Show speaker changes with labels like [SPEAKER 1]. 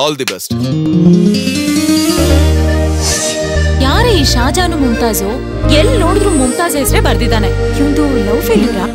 [SPEAKER 1] all the best
[SPEAKER 2] ಯಾರೇ ಈ ಶಾಜಾನು ಮುಮ್ತಾಜು L ನೋಡಿದ್ರು ಮುಮ್ತಾಜ್ ಹೆಸರೇ ಬರ್ದಿದ್ದಾನೆ ಇವಂದು ಲವ್ ಫೇಲ್ಯೂರಾ